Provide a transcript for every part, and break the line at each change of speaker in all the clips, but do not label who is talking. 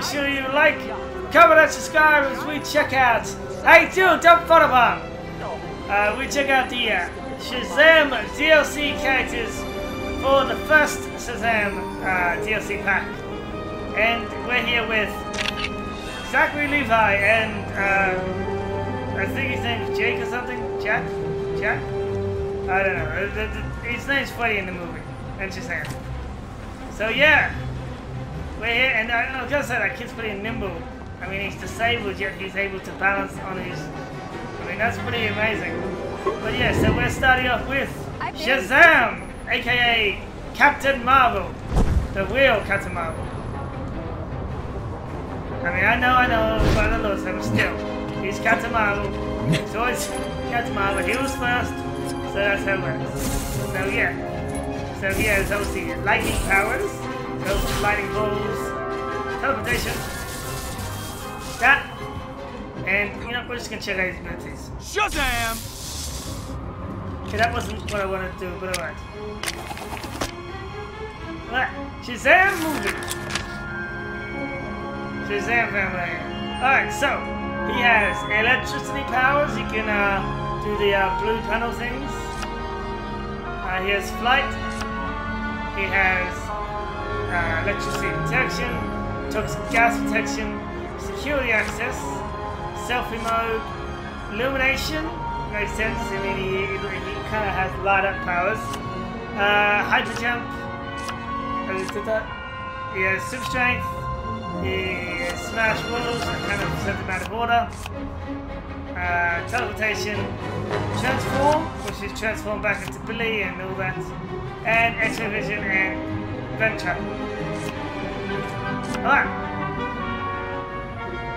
Make sure you like, comment, and subscribe as we check out. Hey, dude, don't photobomb. Uh, we check out the uh, Shazam DLC characters for the first Shazam uh, DLC pack. And we're here with Zachary Levi and uh, I think his name's Jake or something. Jack? Jack? I don't know. His name's funny in the movie. And Shazam. So yeah, we're here, and I, I was gonna say that kid's pretty nimble. I mean, he's disabled yet he's able to balance on his. I mean, that's pretty amazing. But yeah, so we're starting off with Shazam, aka Captain Marvel, the real Captain Marvel. I mean, I know, I know, but I don't know, so still, he's Captain Marvel. So it's Captain Marvel. He was first, so that's how it works. So yeah. So he has obviously lightning powers, those lightning bolts, teleportation, that, and you know we're just gonna check out his abilities.
Shazam!
Okay, that wasn't what I wanted to do, but alright. Alright, Shazam movie. Shazam family. Alright, so he has electricity powers. He can uh, do the uh, blue panel things. Uh, he has flight. He has uh, electricity protection, toxic gas protection, security access, selfie mode, illumination. Makes sense. I mean, he, he, kind of has light up powers. Uh, hyper jump. I just did that. He has super strength. He has smash walls, kind of set them out of order. Uh, teleportation, transform, which is transform back into Billy and all that, and X-ray vision and vent Alright.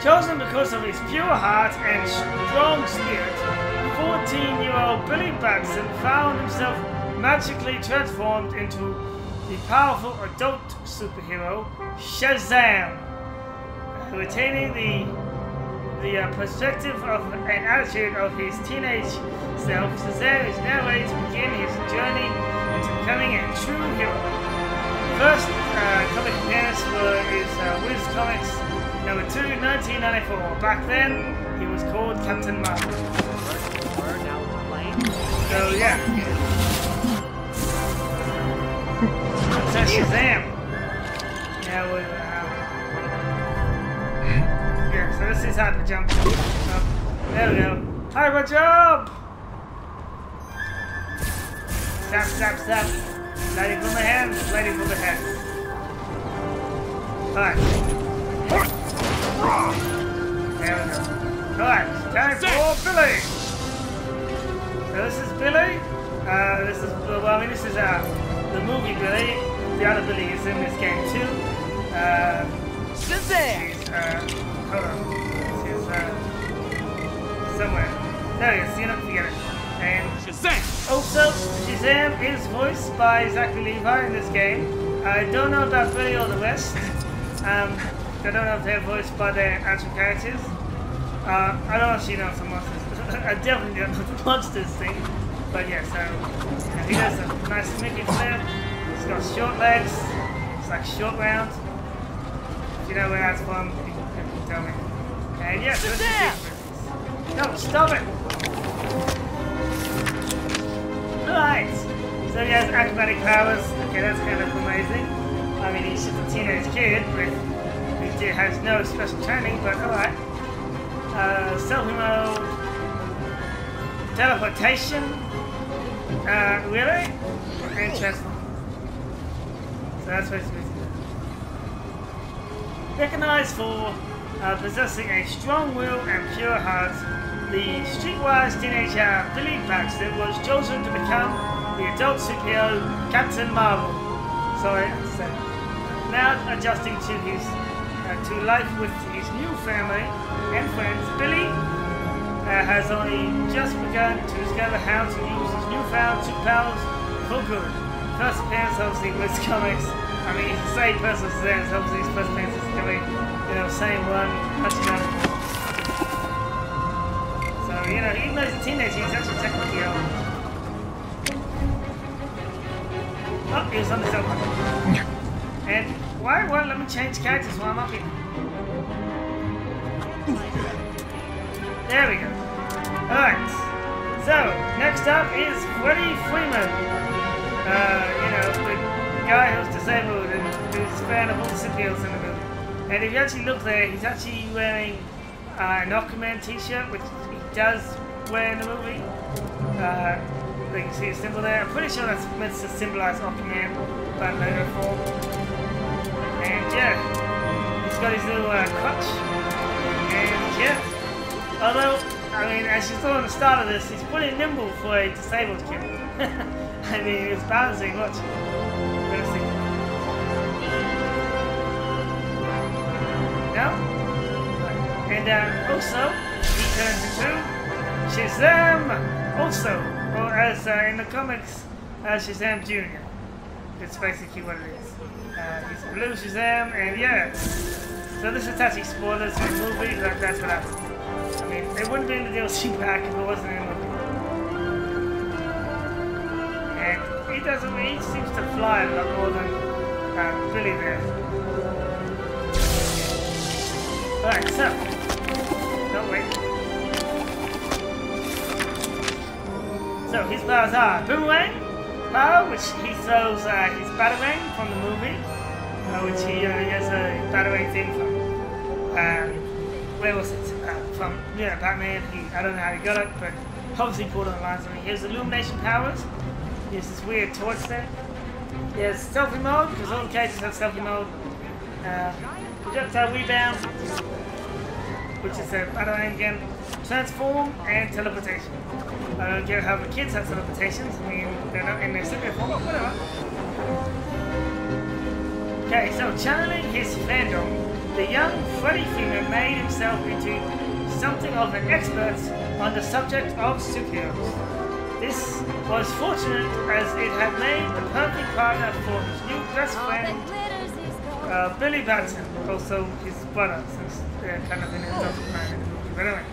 Chosen because of his pure heart and strong spirit, 14-year-old Billy Batson found himself magically transformed into the powerful adult superhero Shazam, retaining the the uh, perspective of and attitude of his teenage self, Shazam is now ready to begin his journey into becoming a true hero. First uh, comic appearance was is uh, Whiz Comics number 2, 1994. Back then, he was called Captain Marvel. So yeah. so Shazam. Now we uh, yeah. So this is hyper jump. Oh, there we go. Hyper jump. Stop, stop, stop. Lighting from the hands. Lighting from the hands. Alright. There we go. Alright. Time for Billy. So this is Billy. Uh, this is well, I mean, this is uh, the movie Billy. The other Billy is in this game too. Uh,
Shazam!
he's uh, hold on. He's uh, somewhere. There he is. You don't forget it. And
Shazam!
Also, Shazam is voiced by Zachary Levi in this game. I don't know about Billy or the rest. Um, I don't know if they're voiced by their actual characters. Uh, I don't actually know some monsters. I definitely don't know the monsters thing. But yeah, so yeah, he does a nice Mickey flip. He's got short legs. It's like short round. If you know where that's from, you can, tell me. And yeah, so this is
Shazam!
No, stop it! Right. So he has acrobatic powers. Okay, that's kind of amazing. I mean, he's just a teenage kid with who has no special training, but alright. Uh, selfie mode, teleportation. Uh, really? And transform. So that's what. Recognized for uh, possessing a strong will and pure heart, the streetwise teenager Billy Batson was chosen to become the adult superhero Captain Marvel. Sorry, said. Now adjusting to his uh, to life with his new family and friends, Billy uh, has only just begun to discover how to use his newfound superpowers for good. First appearance, obviously, with comics. I mean, he's the same person as there, so obviously his first appearance is coming, you know, same one, out. So, you know, even though he's a teenager, he's actually technically old. Oh, he was on the cell phone. And why won't let me change characters while I'm up here? There we go. Alright. So, next up is Freddie Freeman. Uh, you know, the guy who's disabled and who's a fan of all the superheroes in the movie. And if you actually look there, he's actually wearing uh, an Aquaman t-shirt, which does wear in the movie. Uh, you can see a symbol there. I'm pretty sure that's meant to symbolize Aquaman, but later form. And yeah, he's got his little uh, crutch. And yeah. Although, I mean, as you saw at the start of this, he's pretty nimble for a disabled kid. I mean, he's balancing, watch. No? And uh, also, turns into Shazam! Also, or as uh, in the comics, uh, Shazam Jr. It's basically what it is. Uh, he's blue Shazam, and yeah. So this is actually spoilers for the movie, that, that's what happened. I mean, it wouldn't be in the DLC pack if it wasn't in the movie. And he doesn't, he seems to fly a lot more than uh, Billy there. Alright, so. No, wait. So his powers are Boomerang power, which he throws uh, his Batarang from the movie, uh, which he, uh, has a Batarang thing from. Um, where was it? Uh, from yeah, Batman. He I don't know how he got it, but obviously pulled on the lines. He has illumination powers. He has this weird torch thing. He has selfie mode because all the characters have selfie mode. Uh, projectile rebound, which is a Batarang again. Transform and teleportation. I don't get how the kids have teleportations. I mean, they're not in their super form, but whatever. Okay, so channeling his fandom, the young Freddie Freeman made himself into something of an expert on the subject of superheroes. This was fortunate as it had made the perfect partner for his new best friend, uh, Billy Batson, also his brother, since they're kind of in a double man in the movie. But anyway,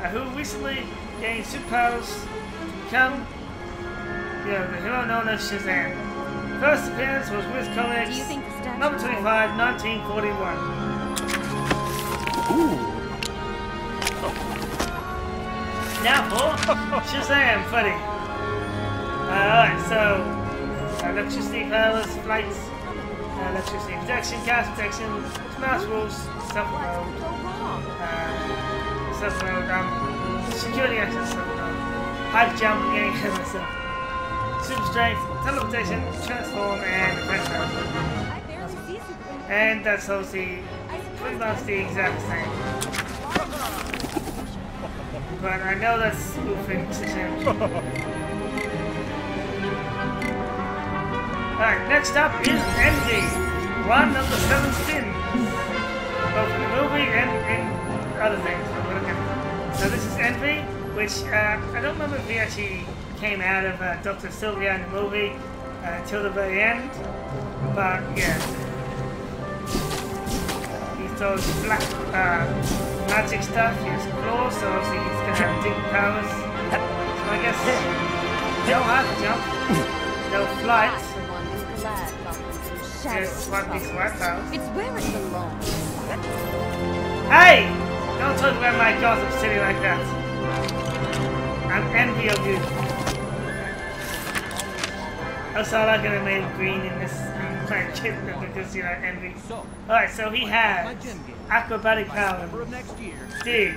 uh, who recently gained superpowers to become you know, the hero known as Shazam. First appearance was Whiz Comics,
Do you think the statue
number 25, 1941. Ooh. Now for Shazam, Freddy. Alright, so electricity powers, flights, uh, electricity protection, gas protection, smash rules, self mode, uh, self mode, um, security access, hype jump, getting myself, super strength, teleportation, transform, and adventure. And that's obviously pretty much the exact same. But I know that's spoofing Shazam. Alright, next up is Envy, one of the seven sins. Both in the movie and in other things. So this is Envy, which uh, I don't remember if he actually came out of uh, Dr. Sivana in the movie uh, until the very end. But yeah, he throws black uh, magic stuff. He has claws, so obviously he's gonna have big powers. So I guess no hard jump, no flight,
I'm the one who's glad Gotham's shadows
just one piece of white powers.
It's where it belongs.
Hey! Don't talk about my Gotham City like that. I'm envy of you. That's Also, I like that I made green in this kit because, you know, envy. Alright, so he has acrobatic power, dig,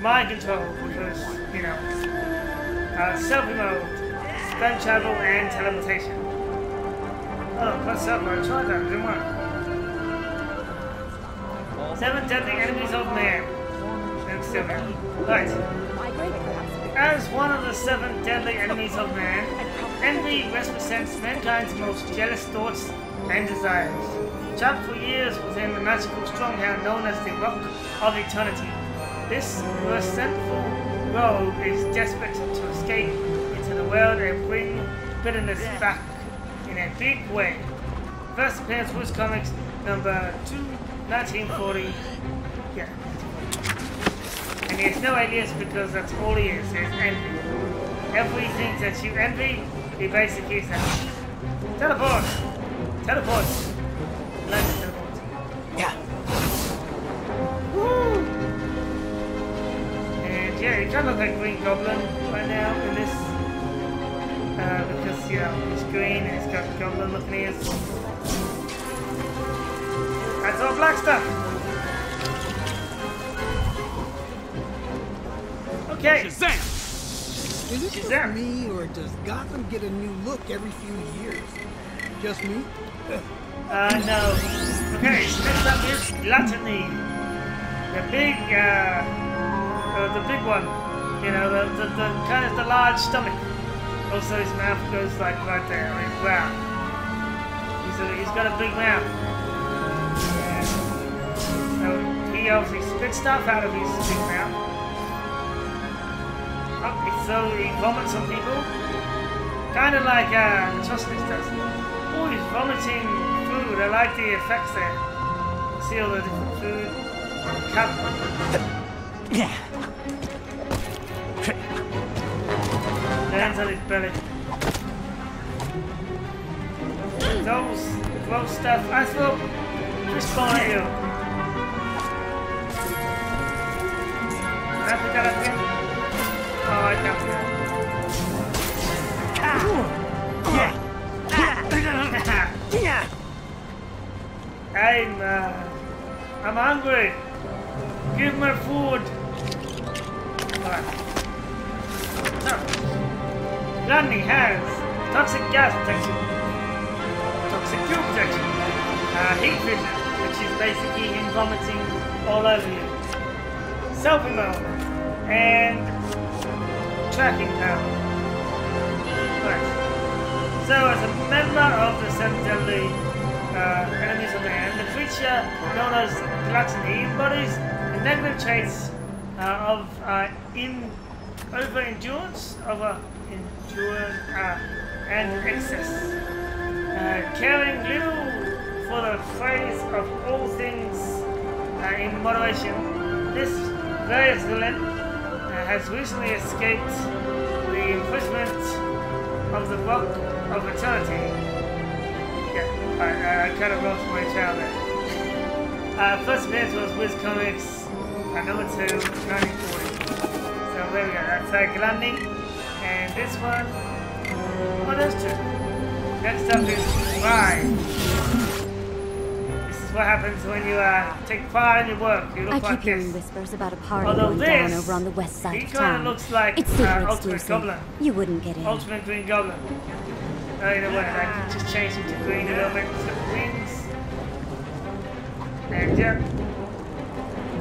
mind control, because, you know, uh, selfie mode, stun travel, and teleportation. Oh, plus self mode, try that, didn't work. Seven deadly enemies of man.
Perhaps.
As one of the seven deadly enemies of man, envy represents mankind's most jealous thoughts and desires. Trapped for years within the magical stronghold known as the Rock of Eternity, this resentful rogue is desperate to escape into the world and bring bitterness back in a big way. First appearance was comics number 2, 1940. Yeah and he has no ideas because that's all he is, is envy. Everything that you envy, he basically is envy. Teleport! Teleport! Let's teleport. Yeah. Woo! And yeah, he kind of like Green Goblin right now in this. Uh, because, you know, he's green and he's got goblin looking ears. That's all black stuff! Okay.
Shazam!
Is it
She's
just
there.
me, or does Gotham get a new look every few years? Just me?
Uh, no. Okay, next up is Gluttony. The big, uh, uh, the big one. You know, the, the, the kind of the large stomach. Also, his mouth goes like right there. I mean, wow. He's, a, he's got a big mouth. Yeah. So he obviously spits stuff out of his big mouth. So he vomits on people. Kind of like uh, Atrocitus does. Oh, he's vomiting food. I like the effects there. See all the different food. Cup. Lands on his belly. Those gross stuff. I fish ball at you. I up again? Can't. I'm, uh, I'm hungry. Give me food. Granny has toxic gas protection, toxic fuel protection, uh, heat vision, which is basically him vomiting all over you, self-remote, and tracking power. Right. So, as a member of the Seven Deadly uh, Enemies of Man, the creature known as Gluttony embodies the negative traits uh, of uh, in over endurance, over endurance, uh, and excess. Uh, caring little for the praise of all things uh, in moderation, this various villain has recently escaped the imprisonment of the Rock of Eternity. Yeah, I, I kind of lost my trail there. Uh, first appearance was Whiz Comics, uh, number two, 1940. So there we go, that's uh, Gluttony. And this one, oh, there's two. Next up is Pride. This is what happens when you uh, take pride in your work. You look
I
like
keep hearing
this.
whispers about a party
Although
going down over on the west side
he
of
kinda
town.
looks like,
it's
uh,
super
Ultimate
exclusive.
Goblin.
You wouldn't get in.
Ultimate Green Goblin. Oh, you know what? I can just change him to green a little bit. He's wings. And yeah.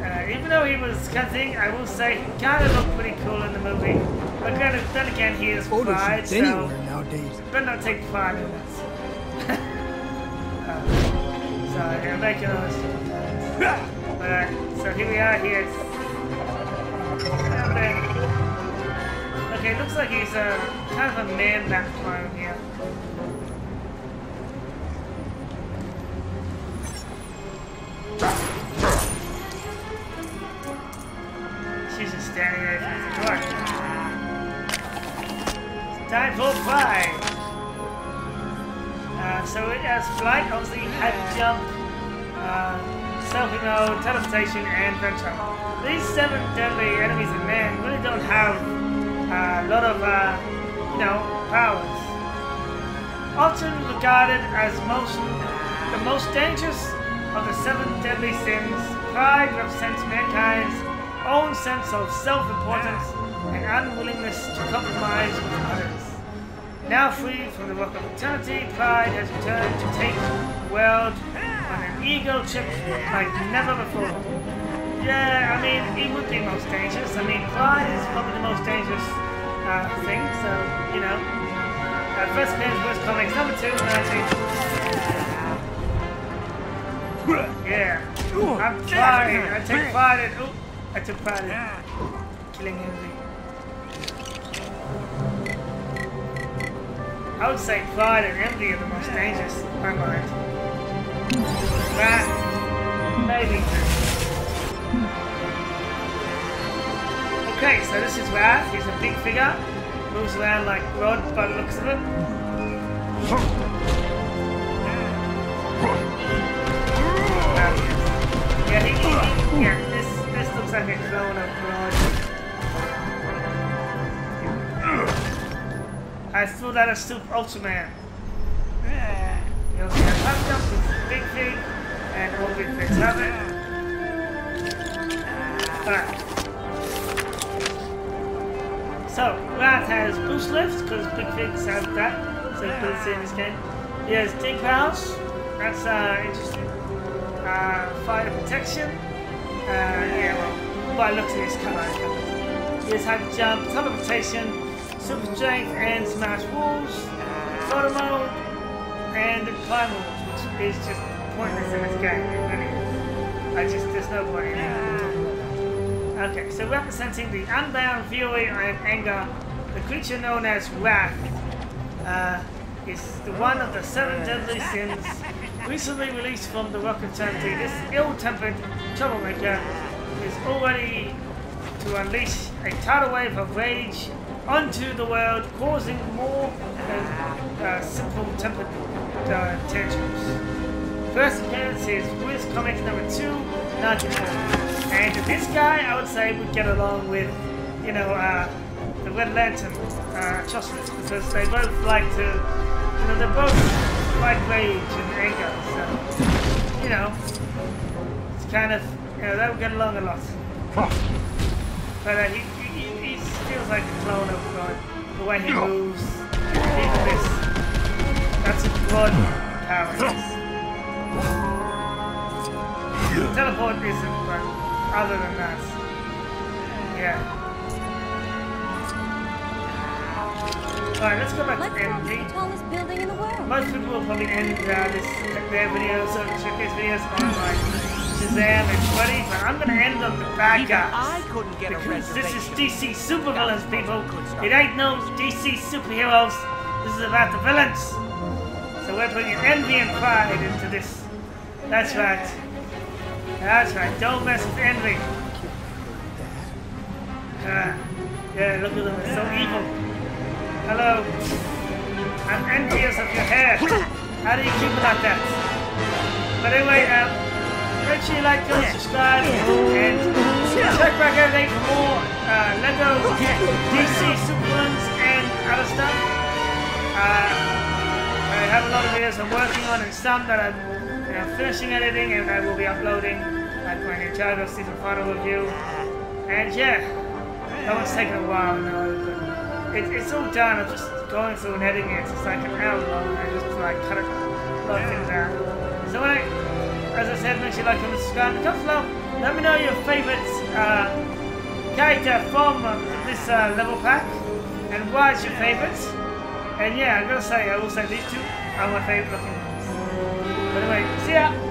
Uh, even though he was cutting, I will say he kind of looked pretty cool in the movie. But then, then again, he is
Photo
pride,
shoots
so
anywhere nowadays.
better not take pride in this. uh, all this. But uh, so here we are. Here. Okay, looks like he's uh, kind of a man bat clone here. Has flight, obviously head jump, uh, self-know, teleportation, and venture. These seven deadly enemies of man really don't have uh, a lot of, uh, you know, powers. Often regarded as most the most dangerous of the seven deadly sins, pride represents mankind's own sense of self-importance and unwillingness to compromise with others. Now free from the rock of eternity, Pride has returned to take the world on an ego trip like never before. Yeah, I mean, he would be most dangerous. I mean, Pride is probably the most dangerous uh, thing, so, you know. Uh, first appearance was comics number two, 19. Yeah. I'm pride. I take pride in. Ooh, I took pride in killing envy. I would say pride and envy are the most dangerous in my mind. That, maybe. Okay, so this is Wrath. He's a big figure. Moves around like Rod by the looks of it. Um, yeah, he, he, yeah, this, this looks like a clone of Rod. I threw that as Super Ultraman. You also have Pump Jump with Big Fig, and all Big Pigs have it. Alright. So, Wrath has Boost Lift, because Big Pigs have that, so you can see in this game. He has Dig Powers, that's uh, interesting. Uh, fire Protection, uh, yeah, well, by looks at his colour, he has Hyper Jump, Teleportation, Super Strength, and Smash Walls, Photo Mode, and Climb Walls, which is just pointless in this game, it really is. I just, there's no point in it. Okay, so representing the unbound fury and anger, the creature known as Wrath uh, is the one of the seven deadly sins recently released from the Rock Eternity. This ill-tempered troublemaker is already to unleash a tidal wave of rage onto the world, causing more than uh, simple tempered uh, tantrums. First appearance is Whiz Comics number 294. And this guy, I would say, would get along with, you know, uh, the Red Lantern uh, because they both like to, you know, they're both like rage and anger, so, you know, it's kind of, you know, they would get along a lot. But uh, he feels like a clone of God, the way he moves, even this, that's a broad power. Teleport isn't, but other than that, yeah. Alright, let's go back
Let's
to
go the tallest building in the world.
Most people will probably end uh, this, their videos, so check these videos on like Shazam and Buddy, but I'm gonna end on the bad guys.
I couldn't get a
Because this is. DC supervillains, people. It ain't no DC superheroes. This is about the villains. So we're putting envy and pride into this. That's right. That's right. Don't mess with envy. Ah, yeah, look at them. It's so evil. Hello. I'm envious of your hair. How do you keep it like that? But anyway, um, make sure you like, comment, subscribe, and check back every day for more uh, Lego DC Supervillains and other stuff. Uh, I have a lot of videos I'm working on and some that I'm you know, finishing editing and I will be uploading, like my Ninjago season final review. And yeah, that one's taking a while, no, but it, it's all done. I'm just going through and editing it. It's like an hour long. I just like cut a lot of things out. So anyway, as I said, make sure you like and subscribe. And comment below. Let me know your favorite uh, character from this uh, level pack and why it's your favorite. And yeah, I'm gonna say, I will say these two are my favorite looking ones. But anyway, see ya!